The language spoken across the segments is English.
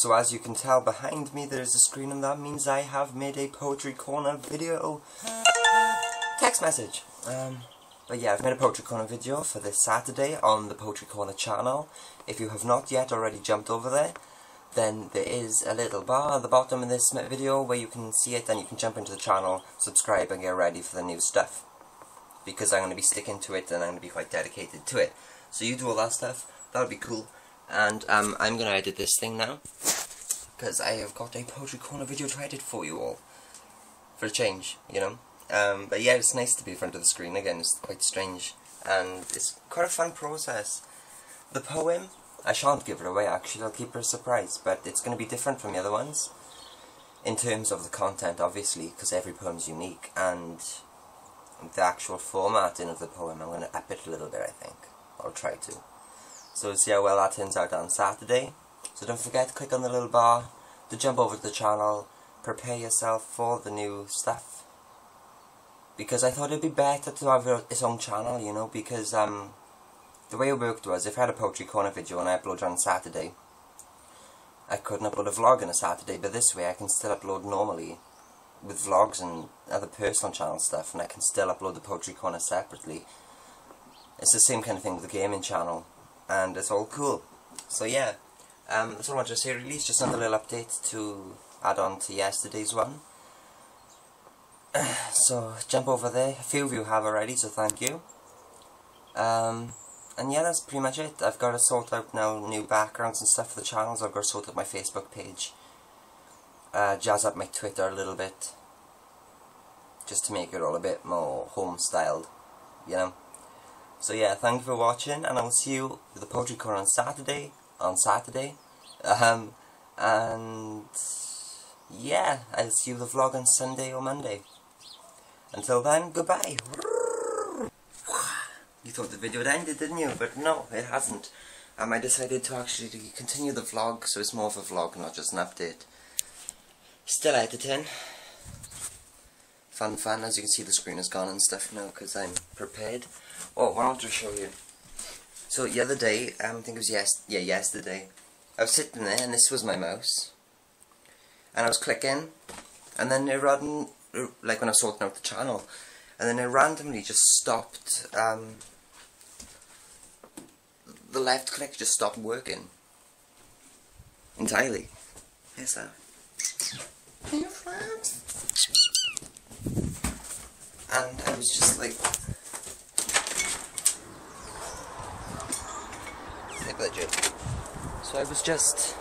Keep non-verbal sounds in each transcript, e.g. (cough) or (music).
So as you can tell behind me there's a screen and that means I have made a Poetry Corner video text message. Um, but yeah, I've made a Poetry Corner video for this Saturday on the Poetry Corner channel. If you have not yet already jumped over there, then there is a little bar at the bottom of this video where you can see it and you can jump into the channel, subscribe and get ready for the new stuff. Because I'm going to be sticking to it and I'm going to be quite dedicated to it. So you do all that stuff, that would be cool. And um, I'm going to edit this thing now. Because I have got a Poetry Corner video to edit for you all. For a change, you know. Um, but yeah, it's nice to be in front of the screen again, it's quite strange. And it's quite a fun process. The poem, I shan't give it away actually, I'll keep it a surprise, but it's going to be different from the other ones. In terms of the content, obviously, because every poem's unique, and the actual formatting of the poem, I'm going to up it a little bit, I think. I'll try to. So we'll see how well that turns out on Saturday. So don't forget to click on the little bar to jump over to the channel, prepare yourself for the new stuff because I thought it'd be better to have its own channel, you know, because um, the way it worked was, if I had a Poetry Corner video and I uploaded on Saturday, I couldn't upload a vlog on a Saturday, but this way I can still upload normally with vlogs and other personal channel stuff, and I can still upload the Poetry Corner separately. It's the same kind of thing with the gaming channel, and it's all cool. So yeah, um, all I wanted to say it's just another little update to add on to yesterday's one. (sighs) so jump over there. A few of you have already, so thank you. Um, and yeah, that's pretty much it. I've got to sort out now new backgrounds and stuff for the channels. I've got to sort out my Facebook page. Uh, jazz up my Twitter a little bit. Just to make it all a bit more home-styled, you know. So yeah, thank you for watching, and I will see you at the Poetry Corner on Saturday. On Saturday. Um, and yeah, I'll see you the vlog on Sunday or Monday. Until then, goodbye. (sighs) You thought the video had ended, didn't you? But no, it hasn't. Um, I decided to actually continue the vlog, so it's more of a vlog, not just an update. Still editing. Fun, fun. As you can see, the screen is gone and stuff now, because I'm prepared. Oh, what I want to show you. So, the other day, um, I think it was yes, yeah, yesterday, I was sitting there, and this was my mouse. And I was clicking, and then it ran like when I was sorting out the channel, and then it randomly just stopped, um, the left click just stopped working. Entirely. Yes, sir. And I was just like... So I was just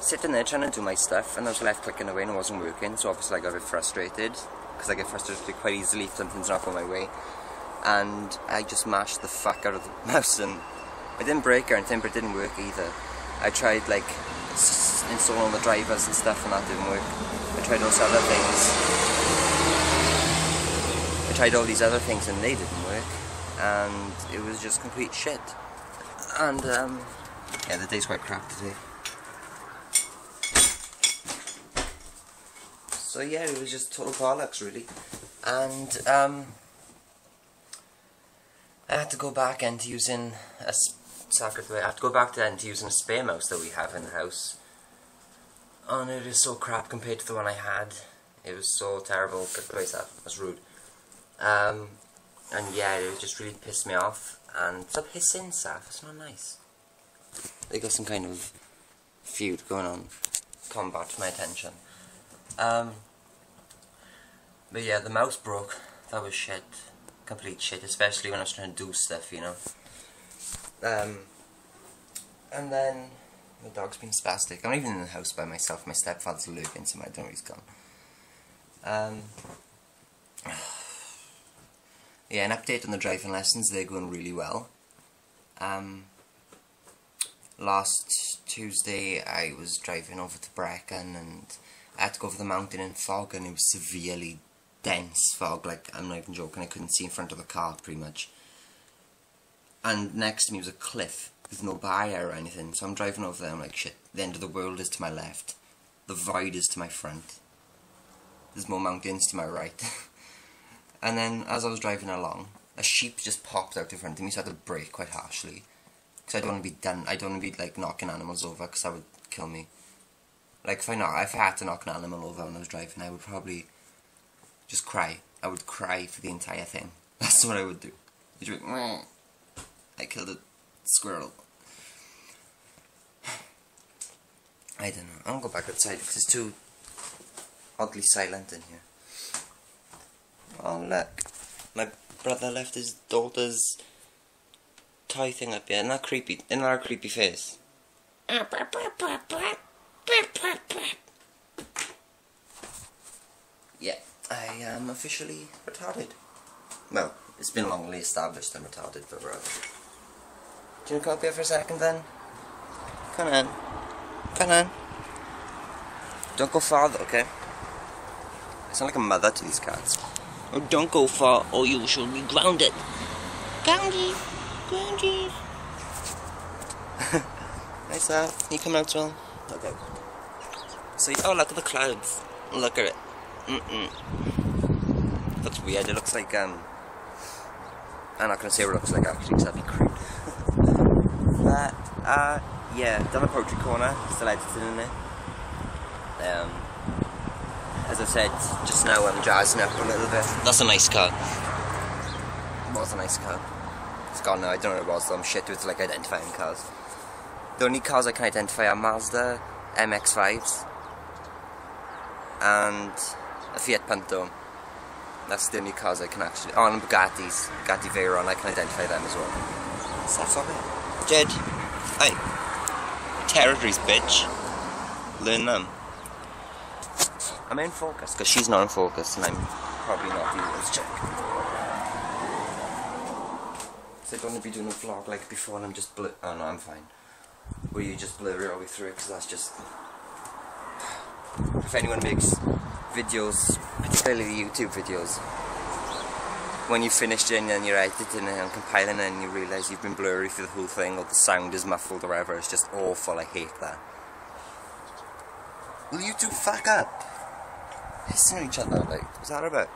sitting there trying to do my stuff and I was left clicking away and it wasn't working so obviously I got a bit frustrated because I get frustrated quite easily if something's not going my way and I just mashed the fuck out of the (laughs) mouse and it didn't break or anything but it didn't work either. I tried like installing the drivers and stuff and that didn't work. I tried all those other things. I tried all these other things and they didn't work and it was just complete shit. And um, yeah the day's quite crap today. So yeah, it was just total bollocks really. And um, I had to go back and using a soccer I had to go back to and using a spare mouse that we have in the house. And it is so crap compared to the one I had. It was so terrible. The place up. That's rude. Um, and yeah, it just really pissed me off. And stop hissing, Saf. It's not nice. They got some kind of feud going on. Combat my attention. Um, but yeah, the mouse broke. That was shit. Complete shit, especially when I was trying to do stuff, you know. Um, and then my dog's been spastic. I'm even in the house by myself. My stepfather's lurking, so know he's gone. Um, yeah, an update on the driving lessons. They're going really well. Um, last Tuesday I was driving over to Brecon and I had to go over the mountain in fog and it was severely dense fog, like I'm not even joking, I couldn't see in front of the car pretty much. And next to me was a cliff with no barrier or anything, so I'm driving over there, I'm like shit, the end of the world is to my left, the void is to my front, there's more mountains to my right. (laughs) and then as I was driving along, a sheep just popped out in front of me, so I had to brake quite harshly. Because I don't want to be done. I don't want to be like knocking animals over because that would kill me. Like if I know if I had to knock an animal over when I was driving, I would probably just cry. I would cry for the entire thing. (laughs) That's what I would do. Like, I killed a squirrel. (sighs) I don't know. Gonna go back outside because it's too oddly silent in here. Oh look, my brother left his daughter's toy thing up here. Isn't that creepy? Isn't that a creepy face? Yeah, I am officially retarded. Well, it's been longly established I'm retarded, but bro. Do you want to come up here for a second then? Come on. Come on. Don't go far though, okay? I sound like a mother to these cats. Oh, don't go far or you shall be grounded. Grounded. Grounded. (laughs) Sir. Can you come out as well? Okay. So, oh, look at the clouds. Look at it. Mm-mm. Looks weird. It looks like, um... I'm not to say what it looks like, actually, because that'd be crude. (laughs) but, uh, yeah, done a poetry corner. Still editing in it. Um, as I said just now, I'm jazzing up a little bit. That's a nice car. It was a nice car. It's gone now, I don't know what it was, I'm shit with like identifying cars. The only cars I can identify are Mazda MX-5s and a Fiat Punto. That's the only cars I can actually... Oh, and Bugattis. Bugatti Veyron, I can identify them as well. All right. Jed, hey. Territories, bitch. Learn them. I'm in focus because she's not in focus and I'm probably not the let's check. So I want to be doing a vlog like before and I'm just blur- oh no I'm fine. Where you just blur it all the way through it because that's just if anyone makes videos, particularly YouTube videos, when you've finished it and then you're editing and compiling it and you realise you've been blurry through the whole thing or the sound is muffled or whatever, it's just awful, I hate that. Will you two fuck up? Hissing at each other. Like, what's that about?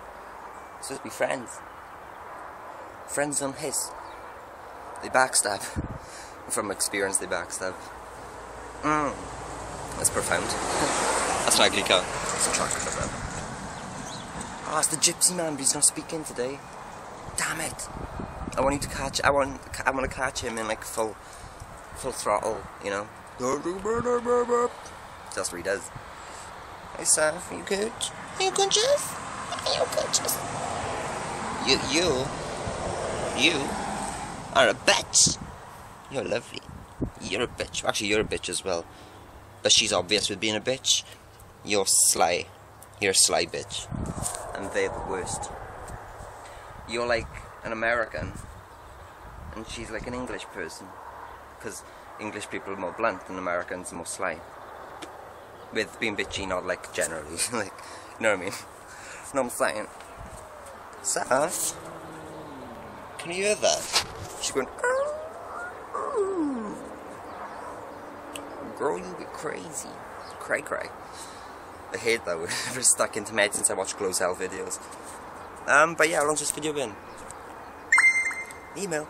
supposed to be friends. Friends don't hiss. They backstab. (laughs) From experience, they backstab. Mmm. That's profound. (laughs) That's ugly car. It's a chocolate cover. Oh, it's the gypsy man, but he's not speaking today. Damn it! I want you to catch. I want. I want to catch him in like full, full throttle. You know. That's what he does. Hey you good? Are you good, Jeff? Are you good, Jeff? You, you, you are a bitch. You're lovely. You're a bitch. Actually, you're a bitch as well. But she's obvious with being a bitch. You're sly. You're a sly bitch. And they're the worst. You're like an American. And she's like an English person. Because English people are more blunt and Americans are more sly with being bitchy, not like generally. (laughs) like, you know what I mean? You know what I'm saying? Seth? Can you hear that? She's going, Girl, you get crazy. Cray cray. I hate that. (laughs) I've stuck into med since I watched GloZell videos. Um, but yeah, how long's this video been? Email.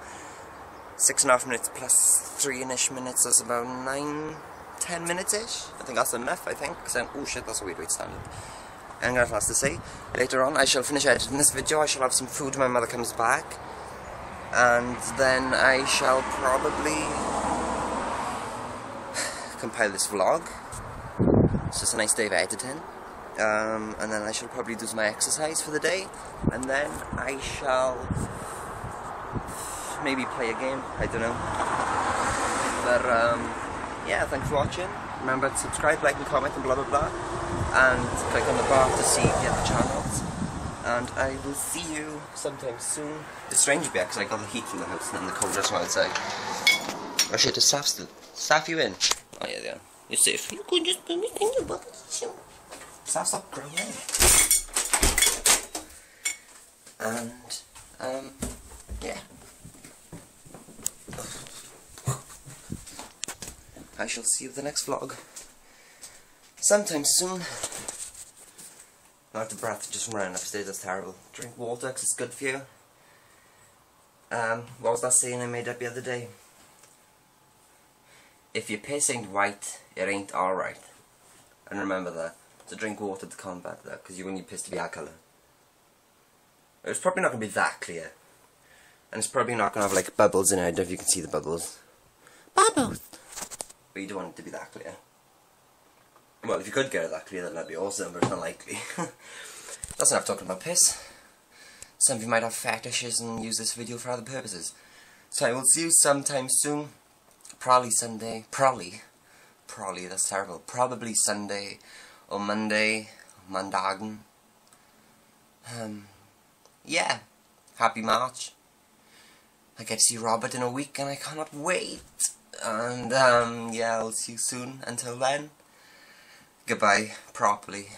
Six and a half minutes plus three-ish minutes, that's about nine 10 minutes-ish. I think that's enough, I think. Then, oh shit, that's a weird way to stand up. I'm gonna have to say. Later on, I shall finish editing this video. I shall have some food when my mother comes back. And then I shall probably (sighs) compile this vlog. It's just a nice day of editing. Um, and then I shall probably do my exercise for the day. And then I shall maybe play a game. I don't know. But, um, yeah, thanks for watching. Remember to subscribe, like and comment and blah blah blah. And click on the bar to see the other channels. And I will see you sometime soon. It's strange because I got the heat in the house and then the cold just outside. I should have staff. Staff you in? Oh yeah, yeah. You're safe. You could just put me in your bucket. Staff stop growing. And, um, yeah. I shall see you the next vlog. Sometime soon. Not the breath just ran upstairs, that's terrible. Drink water because it's good for you. Um, what was that saying I made up the other day? if your piss ain't white, it ain't alright. And remember that. To drink water to combat that, because you want your piss to be that colour. It's probably not going to be that clear. And it's probably not going to have like bubbles in it, I don't know if you can see the bubbles. Bubbles! But you don't want it to be that clear. Well, if you could get it that clear, then that'd be awesome, but it's not likely. (laughs) That's enough talking about piss. Some of you might have fetishes and use this video for other purposes. So I will see you sometime soon. Probably Sunday. Probably. Probably, that's terrible. Probably Sunday or Monday. Mondagen. Um, yeah. Happy March. I get to see Robert in a week and I cannot wait. And, um, yeah, I'll see you soon. Until then, goodbye, properly.